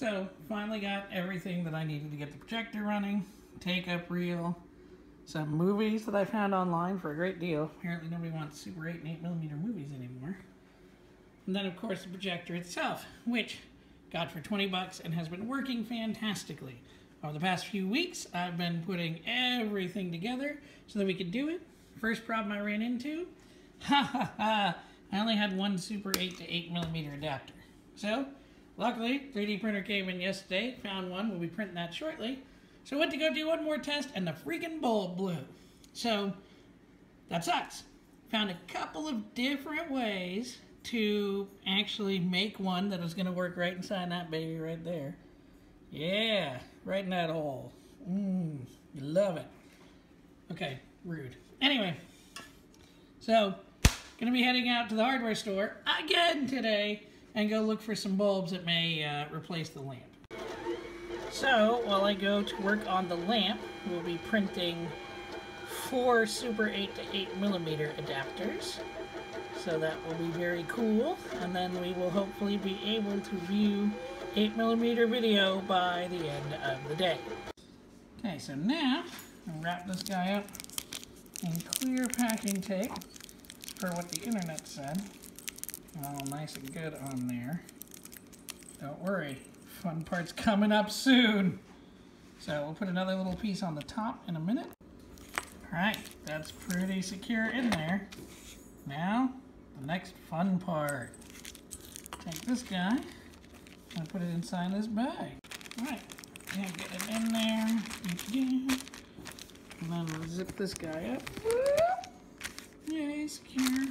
So, finally got everything that I needed to get the projector running, take-up reel, some movies that I found online for a great deal. Apparently nobody wants Super 8 and 8 millimeter movies anymore. And then, of course, the projector itself, which got for 20 bucks and has been working fantastically. Over the past few weeks, I've been putting everything together so that we could do it. First problem I ran into, ha ha ha, I only had one Super 8 to 8 millimeter adapter. So, luckily, 3D printer came in yesterday, found one, we'll be printing that shortly. So went to go do one more test and the freaking bulb blew. So, that sucks. Found a couple of different ways to actually make one that is going to work right inside that baby right there. Yeah, right in that hole. Mmm, you love it. Okay, rude. Anyway, so gonna be heading out to the hardware store again today and go look for some bulbs that may uh, replace the lamp. So while I go to work on the lamp, we'll be printing four Super 8 to 8 millimeter adapters. So that will be very cool. And then we will hopefully be able to view 8 millimeter video by the end of the day. Okay, so now I'll wrap this guy up in clear packing tape for what the internet said. All nice and good on there. Don't worry, fun part's coming up soon. So we'll put another little piece on the top in a minute. All right, that's pretty secure in there. Now, the next fun part. Take this guy and put it inside this bag. All right, get it in there. And then we'll zip this guy up. Yay, secure.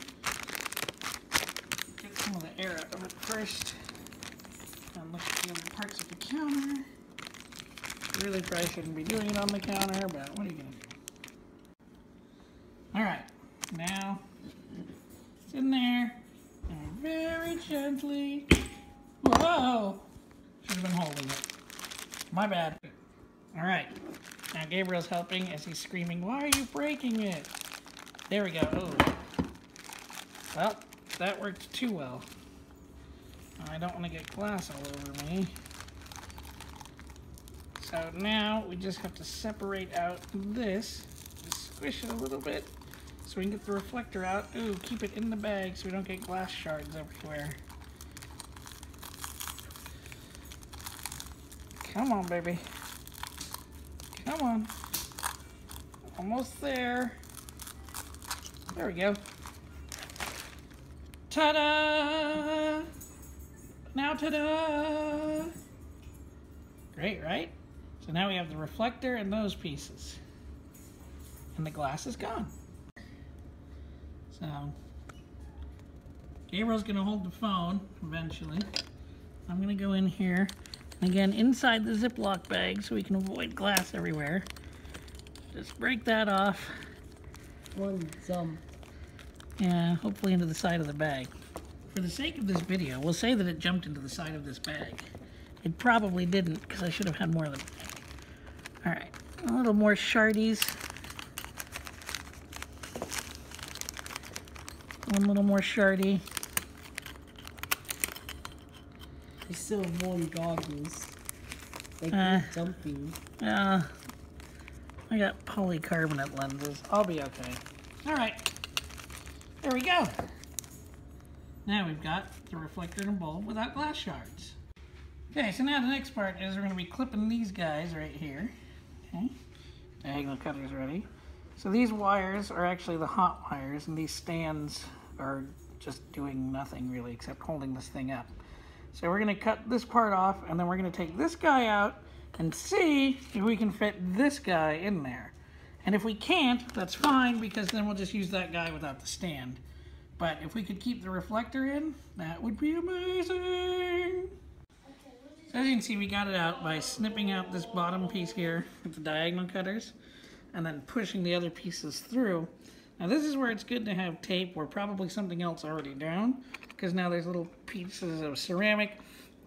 Some of the air out of it first. And look at the other parts of the counter. Really probably shouldn't be doing it on the counter, but what are you gonna do? Alright, now it's in there. And very gently. Whoa! Should have been holding it. My bad. Alright. Now Gabriel's helping as he's screaming, Why are you breaking it? There we go. Oh. Well, that worked too well. I don't want to get glass all over me. So now we just have to separate out this, squish it a little bit so we can get the reflector out. Ooh, keep it in the bag so we don't get glass shards everywhere. Come on, baby. Come on. Almost there. There we go. Ta-da! Now ta-da! Great, right? So now we have the reflector and those pieces. And the glass is gone. So, Gabriel's gonna hold the phone eventually. I'm gonna go in here. And again, inside the Ziploc bag so we can avoid glass everywhere. Just break that off. One jump. Yeah, hopefully into the side of the bag. For the sake of this video, we'll say that it jumped into the side of this bag. It probably didn't, because I should have had more of the bag. Alright, a little more shardies. One little more shardy. I still have one goggles. Like Uh. jumping. Uh, I got polycarbonate lenses. I'll be okay. Alright, there we go. Now we've got the reflector and bulb without glass shards. Okay, so now the next part is we're going to be clipping these guys right here. Okay, diagonal cutters ready. So these wires are actually the hot wires, and these stands are just doing nothing really except holding this thing up. So we're going to cut this part off, and then we're going to take this guy out and see if we can fit this guy in there. And if we can't, that's fine, because then we'll just use that guy without the stand. But if we could keep the reflector in, that would be amazing. So as you can see, we got it out by snipping out this bottom piece here with the diagonal cutters and then pushing the other pieces through. Now this is where it's good to have tape or probably something else already down because now there's little pieces of ceramic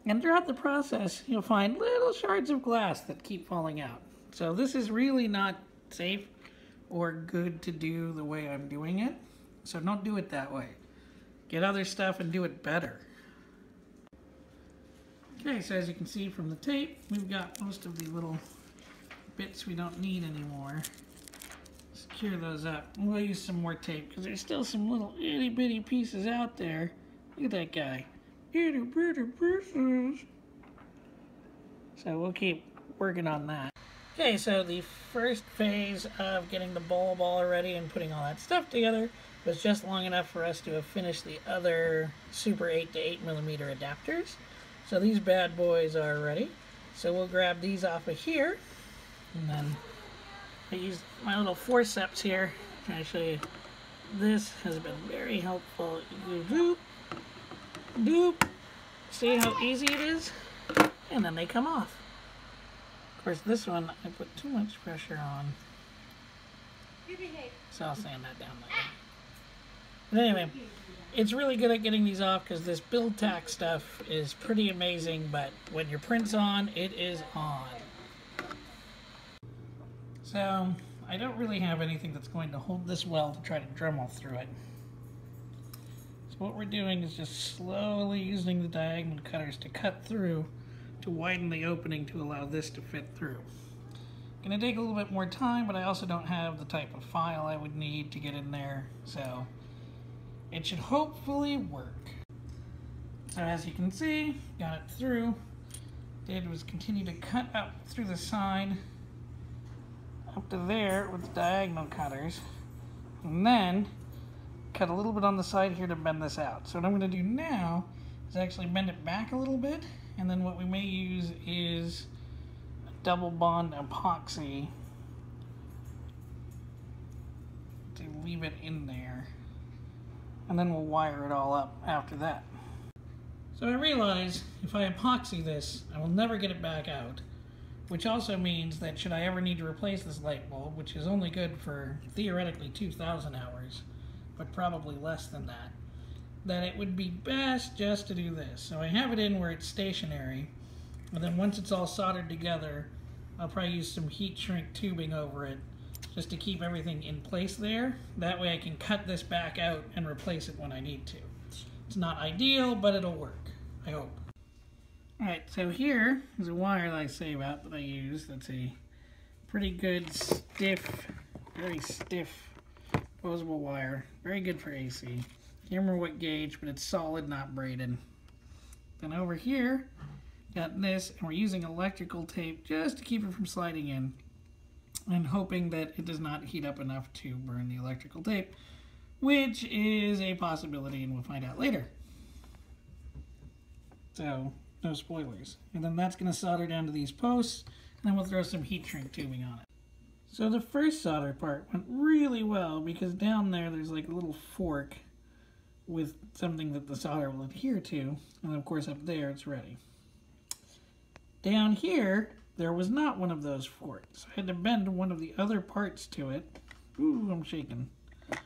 and throughout the process you'll find little shards of glass that keep falling out. So this is really not safe or good to do the way I'm doing it. So don't do it that way. Get other stuff and do it better. Okay, so as you can see from the tape, we've got most of the little bits we don't need anymore. Secure those up. We'll use some more tape because there's still some little itty bitty pieces out there. Look at that guy. Itty bitty pieces. So we'll keep working on that. Okay, so the first phase of getting the bulb all ready and putting all that stuff together was just long enough for us to have finished the other Super 8 to 8 millimeter adapters. So these bad boys are ready. So we'll grab these off of here and then I use my little forceps here. Can I show you? This has been very helpful. Doop, doop. See how easy it is? And then they come off. Of course, this one, I put too much pressure on. So I'll sand that down later. But anyway, it's really good at getting these off because this BuildTak stuff is pretty amazing, but when your print's on, it is on. So, I don't really have anything that's going to hold this well to try to Dremel through it. So what we're doing is just slowly using the diagonal cutters to cut through to widen the opening to allow this to fit through. Gonna take a little bit more time, but I also don't have the type of file I would need to get in there, so it should hopefully work. So as you can see, got it through. Did was continue to cut up through the side up to there with the diagonal cutters, and then cut a little bit on the side here to bend this out. So what I'm to do now is actually bend it back a little bit, and then what we may use is double bond epoxy to leave it in there. And then we'll wire it all up after that. So I realize if I epoxy this, I will never get it back out which also means that should I ever need to replace this light bulb, which is only good for theoretically 2,000 hours, but probably less than that, that it would be best just to do this. So I have it in where it's stationary, and then once it's all soldered together, I'll probably use some heat shrink tubing over it just to keep everything in place there. That way I can cut this back out and replace it when I need to. It's not ideal, but it'll work, I hope. Alright, so here is a wire that I save out that I use that's a pretty good stiff, very stiff posable wire. Very good for AC. Can't remember what gauge, but it's solid, not braided. Then over here, got this, and we're using electrical tape just to keep it from sliding in. And hoping that it does not heat up enough to burn the electrical tape, which is a possibility, and we'll find out later. So, no spoilers. And then that's going to solder down to these posts, and then we'll throw some heat shrink tubing on it. So the first solder part went really well because down there there's like a little fork with something that the solder will adhere to, and of course up there it's ready. Down here, there was not one of those forks. I had to bend one of the other parts to it. Ooh, I'm shaking. I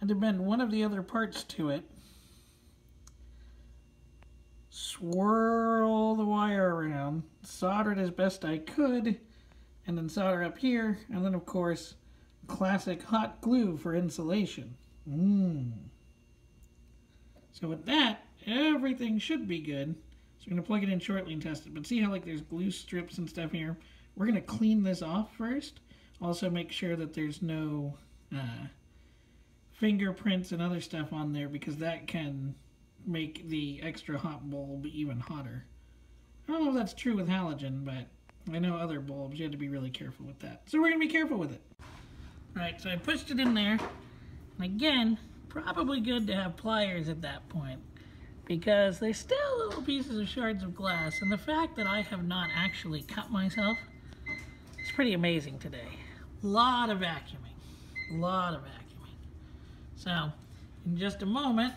had to bend one of the other parts to it swirl the wire around, solder it as best I could, and then solder up here, and then of course, classic hot glue for insulation. Mmm. So with that, everything should be good. So I'm going to plug it in shortly and test it. But see how like there's glue strips and stuff here? We're going to clean this off first. Also make sure that there's no uh, fingerprints and other stuff on there because that can make the extra hot bulb even hotter. I don't know if that's true with halogen, but I know other bulbs, you have to be really careful with that. So we're going to be careful with it. Alright, so I pushed it in there. And again, probably good to have pliers at that point because they're still little pieces of shards of glass. And the fact that I have not actually cut myself is pretty amazing today. A lot of vacuuming. A lot of vacuuming. So, in just a moment,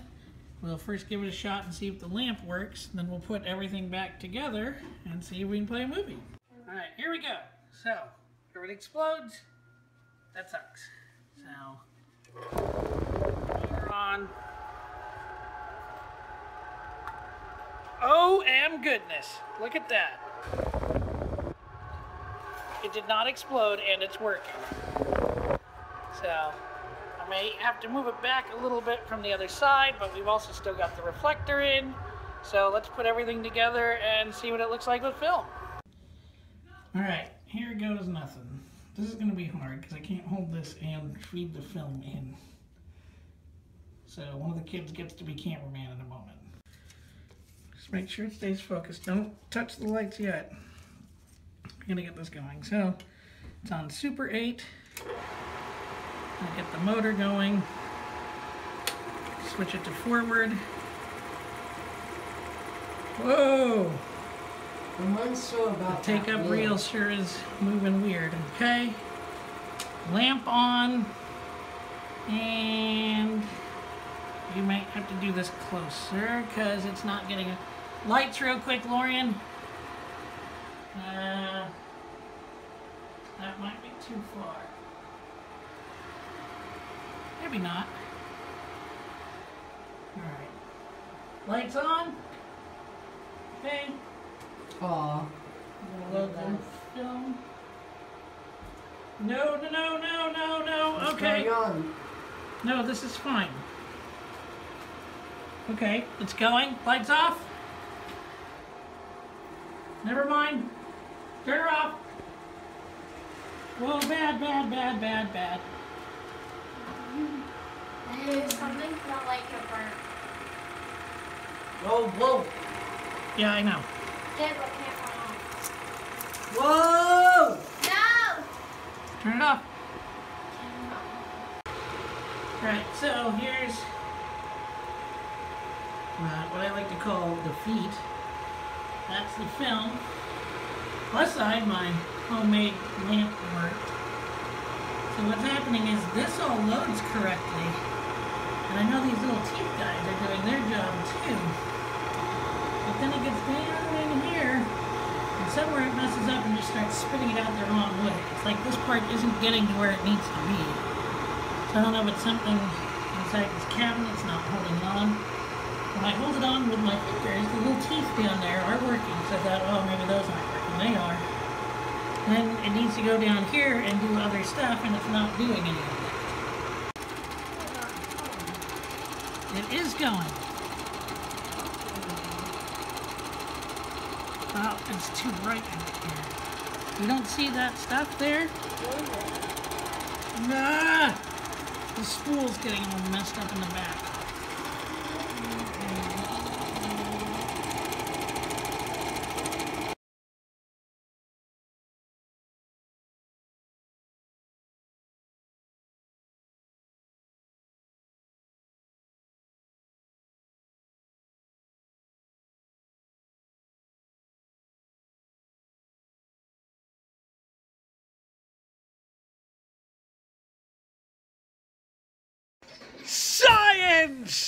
We'll first give it a shot and see if the lamp works, then we'll put everything back together and see if we can play a movie. Alright, here we go. So, if it explodes, that sucks. So, on. Oh, am goodness. Look at that. It did not explode and it's working. So, I may have to move it back a little bit from the other side, but we've also still got the reflector in. So let's put everything together and see what it looks like with film. All right, here goes nothing. This is gonna be hard because I can't hold this and feed the film in. So one of the kids gets to be cameraman in a moment. Just make sure it stays focused. Don't touch the lights yet. I'm gonna get this going. So it's on Super 8. I get the motor going. Switch it to forward. Whoa! I'm unsure about Take up reel sure is moving weird. Okay. Lamp on. And you might have to do this closer because it's not getting a lights real quick, Lorian. Uh, that might be too far. Maybe not. Alright. Lights on. Okay. Aw. Load the film. No, no, no, no, no, no. What's Okay. going on? No, this is fine. Okay, it's going. Lights off. Never mind. Turn her off. Whoa, bad, bad, bad, bad, bad. Something felt like a burn. Whoa, whoa. Yeah, I know. Dead, but can't off. Whoa! No! Turn it off. Right, so here's uh, what I like to call the feet. That's the film. Plus side, my homemade lamp worked. So what's happening is this all loads correctly. And I know these little teeth guys are doing their job too. But then it gets down in here, and somewhere it messes up and just starts spitting it out the wrong way. It's like this part isn't getting to where it needs to be. So I don't know if it's something inside this cabinet that's not holding on. I hold it on with my fingers, the little teeth down there are working. So I thought, oh, maybe those aren't working. They are. Then it needs to go down here and do other stuff, and it's not doing any of that. It is going. Oh, it's too bright in here. You don't see that stuff there? Nah! The spool's getting all messed up in the back. Science!